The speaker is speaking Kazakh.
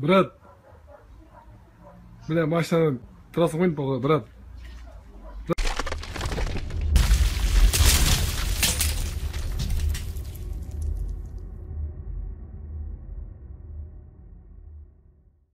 брат. Бля машинаны трасса қойдым брат.